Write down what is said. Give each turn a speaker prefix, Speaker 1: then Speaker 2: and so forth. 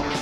Speaker 1: you